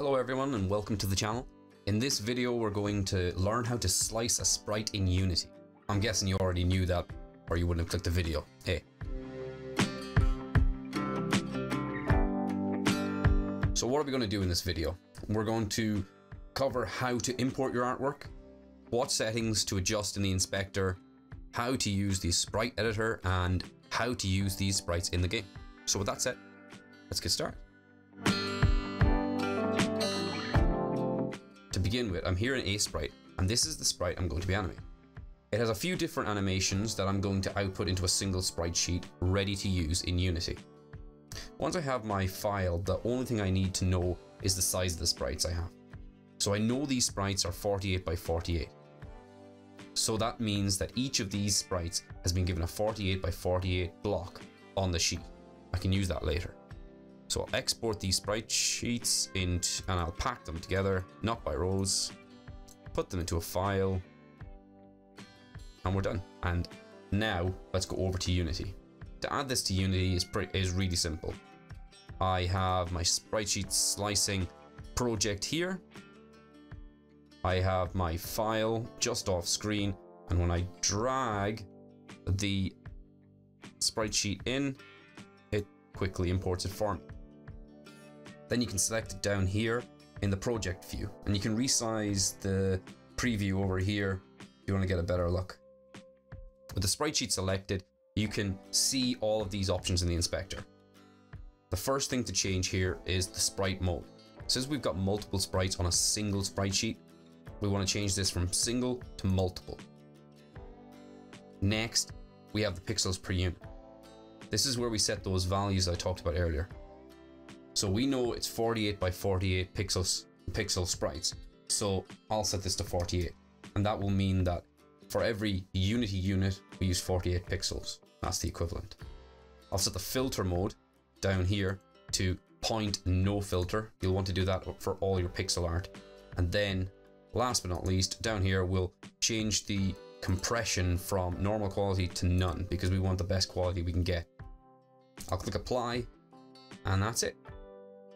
Hello everyone and welcome to the channel. In this video we're going to learn how to slice a sprite in Unity. I'm guessing you already knew that or you wouldn't have clicked the video. Hey. So what are we going to do in this video? We're going to cover how to import your artwork, what settings to adjust in the inspector, how to use the sprite editor, and how to use these sprites in the game. So with that said, let's get started. Begin with, I'm here in Aseprite, and this is the sprite I'm going to be animating. It has a few different animations that I'm going to output into a single sprite sheet ready to use in Unity. Once I have my file, the only thing I need to know is the size of the sprites I have. So I know these sprites are 48 by 48. So that means that each of these sprites has been given a 48 by 48 block on the sheet. I can use that later. So I'll export these sprite sheets and I'll pack them together, not by rows, put them into a file, and we're done. And now let's go over to Unity. To add this to Unity is, pretty, is really simple. I have my sprite sheet slicing project here. I have my file just off screen, and when I drag the sprite sheet in, it quickly imports it for me. Then you can select it down here in the project view and you can resize the preview over here if you want to get a better look. With the sprite sheet selected, you can see all of these options in the inspector. The first thing to change here is the sprite mode. Since we've got multiple sprites on a single sprite sheet, we want to change this from single to multiple. Next, we have the pixels per unit. This is where we set those values I talked about earlier. So we know it's 48 by 48 pixels, pixel sprites. So I'll set this to 48. And that will mean that for every Unity unit, we use 48 pixels. That's the equivalent. I'll set the filter mode down here to point no filter. You'll want to do that for all your pixel art. And then last but not least, down here, we'll change the compression from normal quality to none because we want the best quality we can get. I'll click apply and that's it.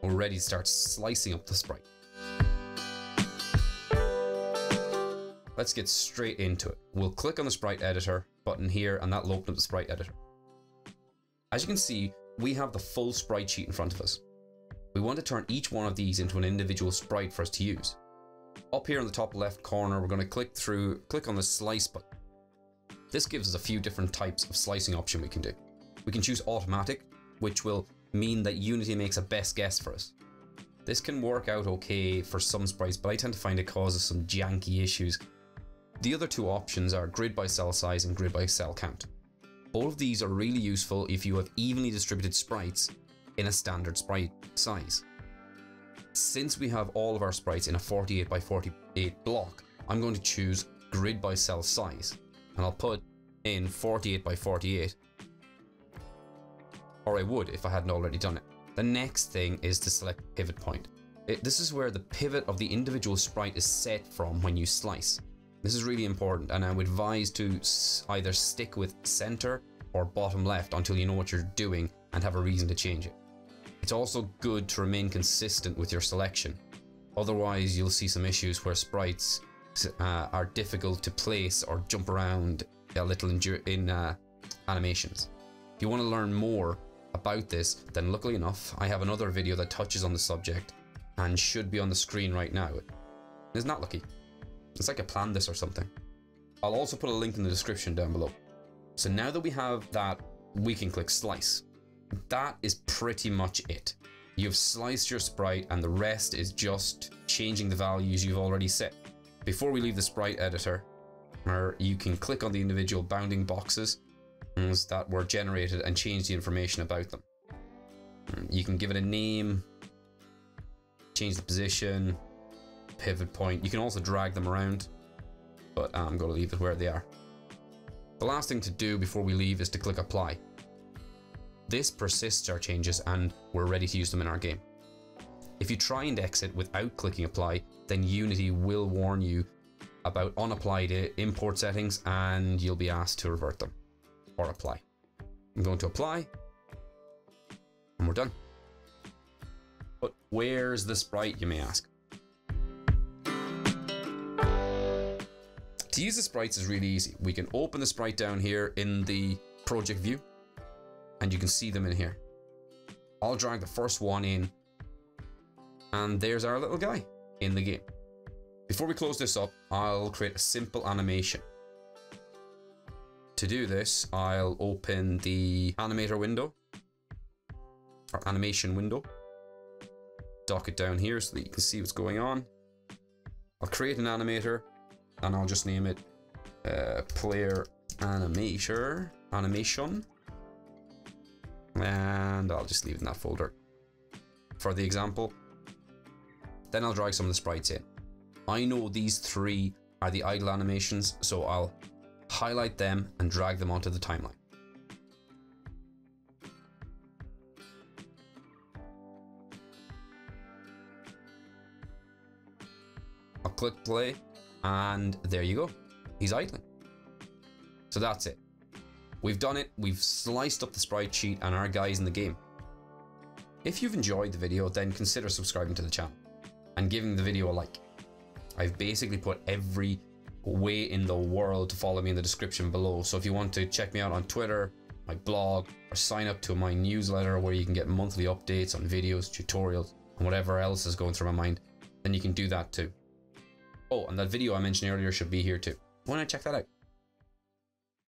We're ready to start slicing up the sprite. Let's get straight into it. We'll click on the sprite editor button here and that'll open up the sprite editor. As you can see, we have the full sprite sheet in front of us. We want to turn each one of these into an individual sprite for us to use. Up here in the top left corner, we're going to click through, click on the slice button. This gives us a few different types of slicing option we can do. We can choose automatic, which will mean that Unity makes a best guess for us. This can work out okay for some sprites, but I tend to find it causes some janky issues. The other two options are grid by cell size and grid by cell count. Both of these are really useful if you have evenly distributed sprites in a standard sprite size. Since we have all of our sprites in a 48 by 48 block, I'm going to choose grid by cell size and I'll put in 48 by 48 or I would if I hadn't already done it. The next thing is to select pivot point. It, this is where the pivot of the individual sprite is set from when you slice. This is really important and I would advise to either stick with center or bottom left until you know what you're doing and have a reason to change it. It's also good to remain consistent with your selection. Otherwise you'll see some issues where sprites uh, are difficult to place or jump around a little in, in uh, animations. If you want to learn more about this, then luckily enough, I have another video that touches on the subject and should be on the screen right now. It's not that lucky. It's like I planned this or something. I'll also put a link in the description down below. So now that we have that, we can click slice. That is pretty much it. You've sliced your sprite and the rest is just changing the values you've already set. Before we leave the sprite editor, er, you can click on the individual bounding boxes that were generated and change the information about them. Mm, you can give it a name, change the position, pivot point. You can also drag them around, but I'm going to leave it where they are. The last thing to do before we leave is to click apply. This persists our changes and we're ready to use them in our game. If you try and exit without clicking apply, then Unity will warn you about unapplied import settings and you'll be asked to revert them or apply. I'm going to apply and we're done. But where's the sprite, you may ask? To use the sprites is really easy. We can open the sprite down here in the project view and you can see them in here. I'll drag the first one in and there's our little guy in the game. Before we close this up, I'll create a simple animation. To do this, I'll open the animator window or animation window. Dock it down here so that you can see what's going on. I'll create an animator and I'll just name it uh, player animator animation and I'll just leave it in that folder for the example then I'll drag some of the sprites in I know these three are the idle animations so I'll highlight them and drag them onto the timeline I'll click play and there you go. He's idling. So that's it. We've done it. We've sliced up the sprite sheet and our guys in the game. If you've enjoyed the video, then consider subscribing to the channel and giving the video a like. I've basically put every way in the world to follow me in the description below. So if you want to check me out on Twitter, my blog, or sign up to my newsletter where you can get monthly updates on videos, tutorials, and whatever else is going through my mind, then you can do that too. Oh, and that video I mentioned earlier should be here too. Why not check that out?